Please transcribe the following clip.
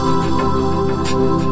Música